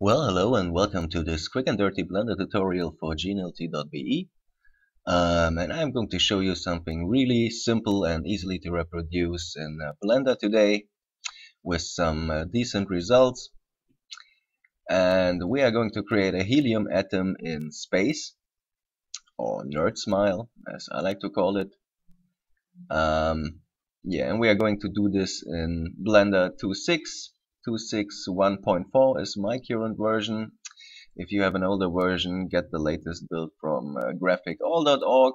Well, hello and welcome to this quick and dirty Blender tutorial for GNLT.be. Um, and I'm going to show you something really simple and easily to reproduce in uh, Blender today with some uh, decent results. And we are going to create a helium atom in space, or nerd smile, as I like to call it. Um, yeah, and we are going to do this in Blender 2.6 2.6.1.4 is my current version. If you have an older version, get the latest build from uh, graphicall.org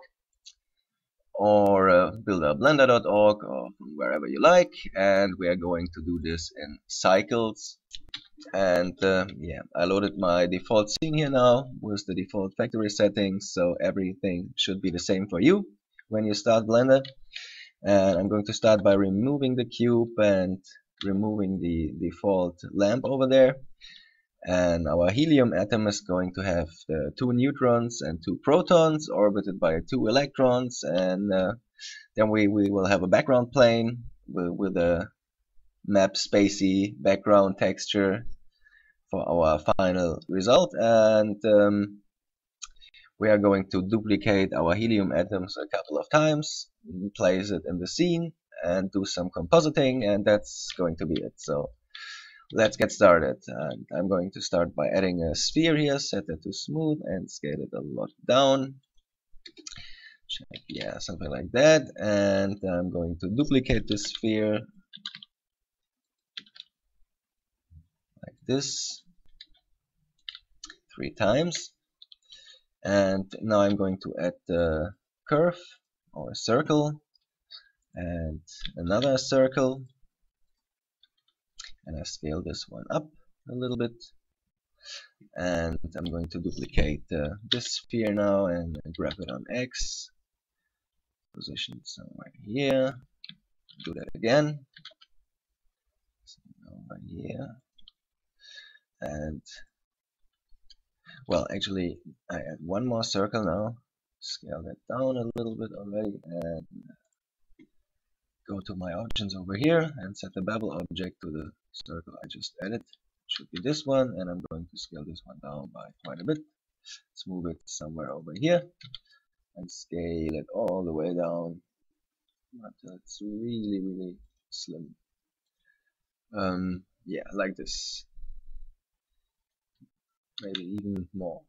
or uh, builder.blender.org or wherever you like. And we are going to do this in cycles. And uh, yeah, I loaded my default scene here now with the default factory settings, so everything should be the same for you when you start Blender. And I'm going to start by removing the cube and removing the default lamp over there. And our helium atom is going to have the two neutrons and two protons orbited by two electrons. And uh, then we, we will have a background plane with, with a map spacey background texture for our final result. And um, we are going to duplicate our helium atoms a couple of times place it in the scene and do some compositing and that's going to be it. So let's get started. And I'm going to start by adding a sphere here set it to smooth and scale it a lot down. Check, yeah something like that. And I'm going to duplicate the sphere like this three times. And now I'm going to add the curve or circle and another circle. And I scale this one up a little bit. And I'm going to duplicate uh, this sphere now and grab it on X. Position somewhere here. Do that again. Over here. And well actually I add one more circle now. Scale that down a little bit already and go to my options over here and set the bevel object to the circle I just added. Should be this one, and I'm going to scale this one down by quite a bit. Let's move it somewhere over here and scale it all the way down until it's really, really slim. Um, yeah, like this. Maybe even more.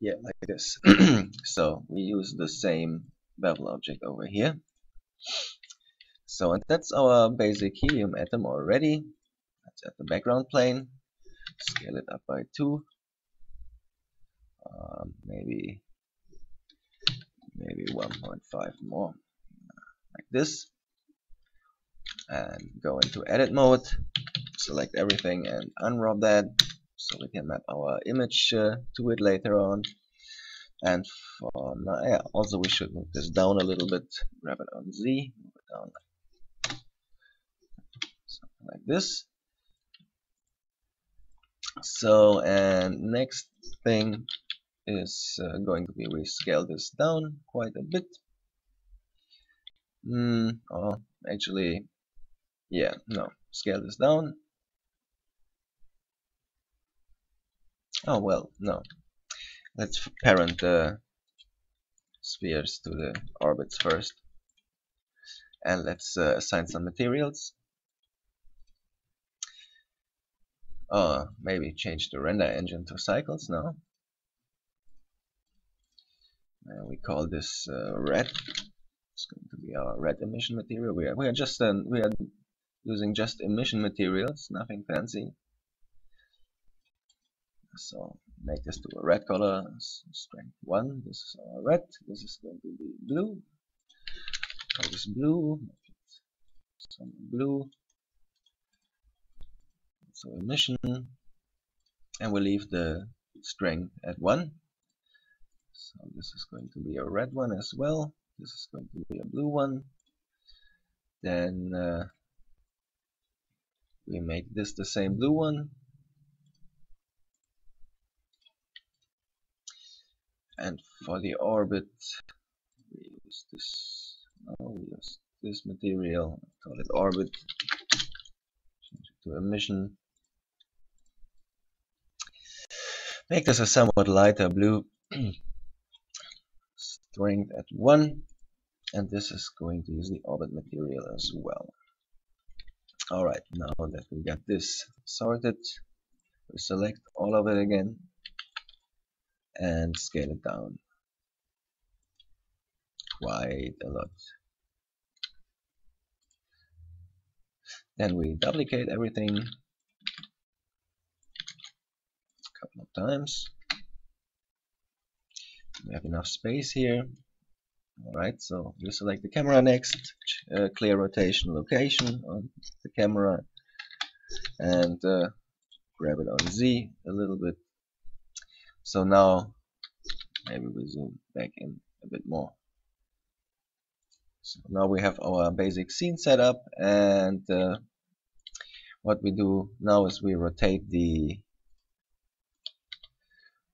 Yeah, like this. so we use the same bevel object over here. So that's our basic helium atom already. That's at the background plane. Scale it up by 2. Um, maybe maybe 1.5 more like this and go into edit mode select everything and unwrap that so we can map our image uh, to it later on and for now, yeah, also we should move this down a little bit, grab it on Z, move it down like, something like this. So, and next thing is uh, going to be we scale this down quite a bit. Mm, oh, actually, yeah, no, scale this down. Oh well, no, Let's parent the spheres to the orbits first. And let's uh, assign some materials. Oh, maybe change the render engine to cycles now. And we call this uh, red. It's going to be our red emission material. We are we are just uh, we are using just emission materials, nothing fancy. So make this to a red color, strength 1, this is our red, this is going to be blue, this blue, some blue, so emission, and we leave the strength at 1, so this is going to be a red one as well, this is going to be a blue one, then uh, we make this the same blue one, and for the orbit we use this we use this material call it orbit change it to emission. Make this a somewhat lighter blue. Strength at 1. And this is going to use the orbit material as well. Alright, now that we got this sorted, we select all of it again and scale it down quite a lot. Then we duplicate everything a couple of times. We have enough space here. Alright, so we select the camera next, uh, clear rotation location on the camera, and uh, grab it on Z a little bit. So now, maybe we zoom back in a bit more. So now we have our basic scene set up and uh, what we do now is we rotate the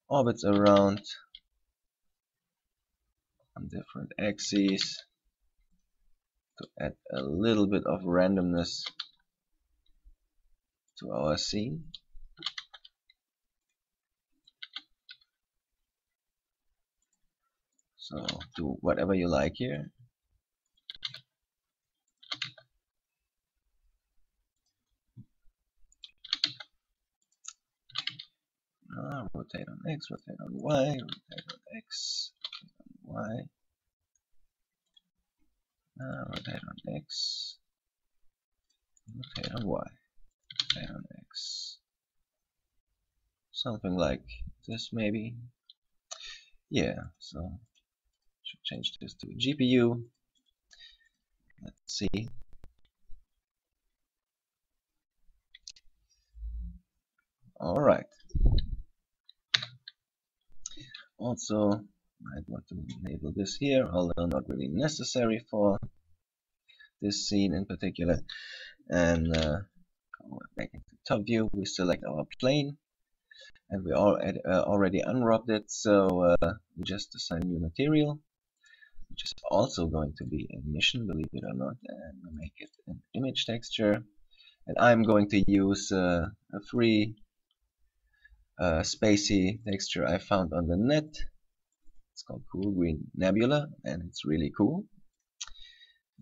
orbits around on different axes to add a little bit of randomness to our scene. So do whatever you like here. Uh, rotate on X, rotate on Y, rotate on X, rotate on Y. Uh, rotate on X, rotate on Y, rotate on X. Something like this maybe. Yeah, so should change this to GPU. Let's see. All right. Also, I want to enable this here, although not really necessary for this scene in particular. And uh, back into top view, we select our plane, and we all uh, already unwrapped it, so uh, we just assign new material, which is also going to be emission, believe it or not, and make it an image texture. And I'm going to use uh, a free uh, spacey texture I found on the net. It's called Cool Green Nebula and it's really cool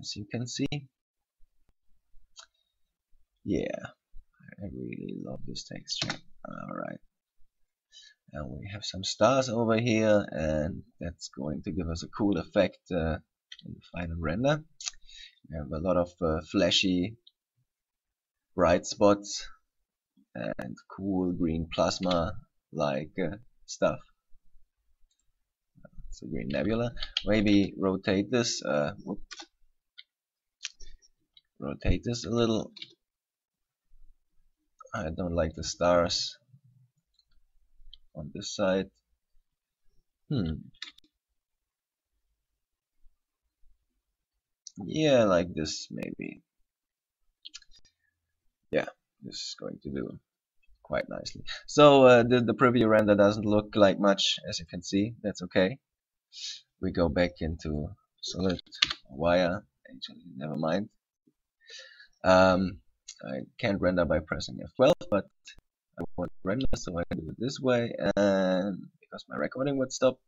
as you can see. Yeah, I really love this texture. Alright. And we have some stars over here and that's going to give us a cool effect uh, in the final render. We have a lot of uh, flashy bright spots and cool green plasma like uh, stuff. It's a green nebula. Maybe rotate this. Uh, rotate this a little. I don't like the stars on this side. Hmm. Yeah, like this maybe. Yeah, this is going to do quite nicely. So uh, the, the preview render doesn't look like much as you can see. That's okay. We go back into solid wire. Actually, never mind. Um, I can't render by pressing F12, but I want render, so I do it this way, and because my recording would stop.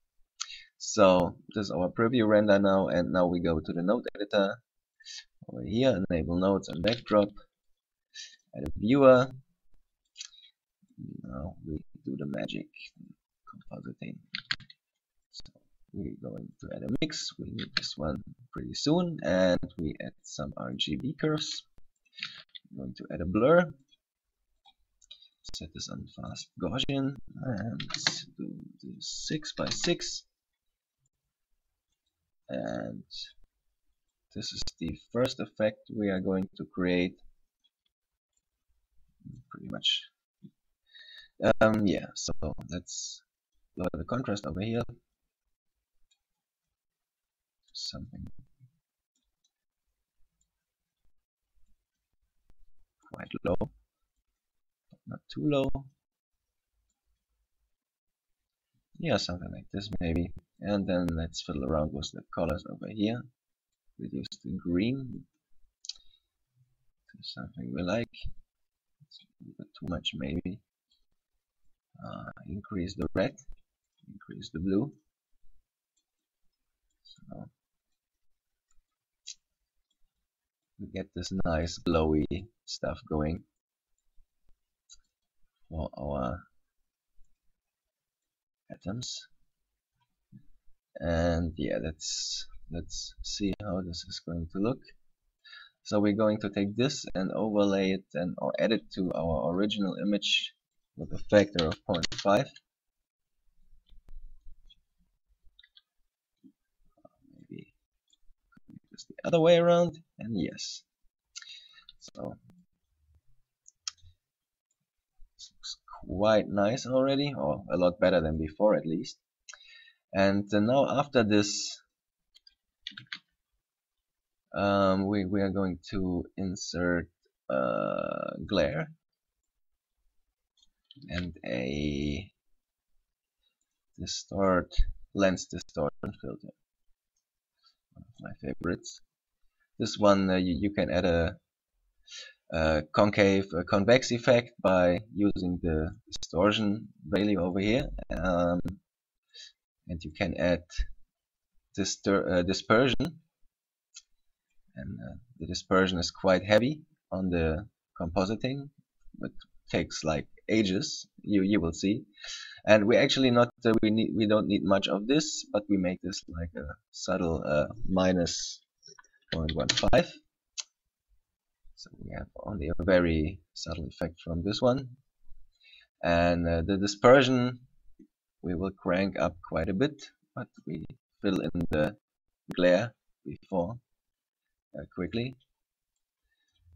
So this is our preview render now, and now we go to the node editor over here, enable nodes and backdrop, add a viewer, now we do the magic compositing. So we're going to add a mix. We need this one pretty soon, and we add some RGB curves. I'm going to add a blur. Set this on fast Gaussian and do this 6 by 6 and this is the first effect we are going to create. Pretty much. Um, yeah, so let's lower the contrast over here. Something quite low, not too low. Yeah, something like this maybe. And then let's fiddle around with the colors over here. Reduce the green to something we like. It's a little bit too much maybe. Uh, increase the red, increase the blue. So we get this nice glowy stuff going for our atoms. And yeah, let's let's see how this is going to look. So we're going to take this and overlay it and or add it to our original image with a factor of 0.5. Maybe just the other way around and yes. So quite nice already or a lot better than before at least. And uh, now after this um, we, we are going to insert uh, glare and a distort lens distortion filter one of my favorites this one uh, you, you, can add a, a concave a convex effect by using the distortion value over here. Um, and you can add uh, dispersion. And uh, the dispersion is quite heavy on the compositing it takes like ages you you will see. And we actually not uh, we need we don't need much of this but we make this like a subtle uh, minus 0.15 so we have only a very subtle effect from this one and uh, the dispersion we will crank up quite a bit but we fill in the glare before uh, quickly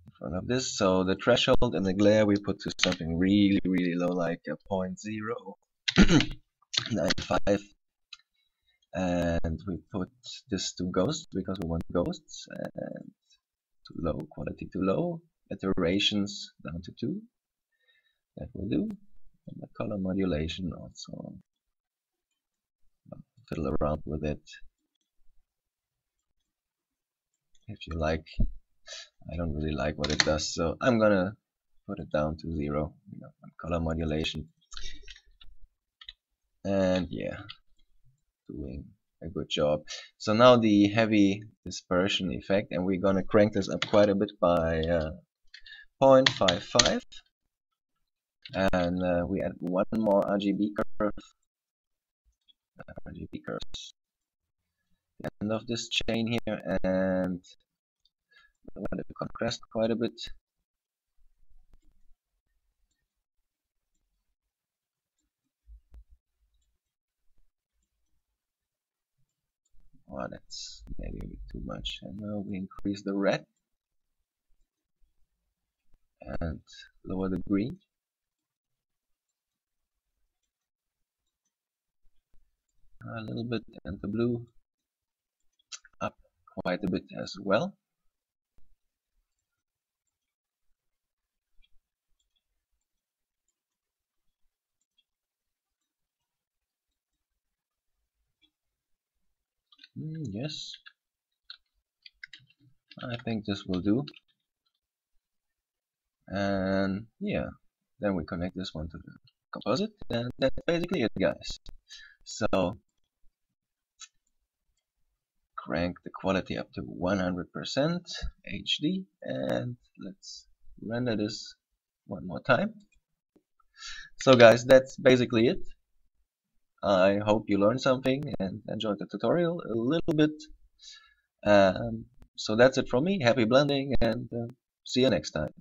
in front of this. So the threshold and the glare we put to something really, really low, like a 0.095. and we put this to ghost because we want ghosts and to low, quality to low, iterations down to 2. That will do. And the color modulation also. Fiddle around with it if you like I don't really like what it does so I'm gonna put it down to zero you know, color modulation and yeah doing a good job. So now the heavy dispersion effect and we're gonna crank this up quite a bit by uh, 0.55 and uh, we add one more RGB curve. Uh, RGB curves. End of this chain here and want to contrast quite a bit Oh, that's maybe a bit too much. And now we increase the red and lower the green. A little bit and the blue up quite a bit as well. Mm, yes, I think this will do. And yeah, then we connect this one to the composite, and that's basically it, guys. So crank the quality up to 100% HD and let's render this one more time. So guys, that's basically it. I hope you learned something and enjoyed the tutorial a little bit. Um, so that's it from me. Happy blending and uh, see you next time.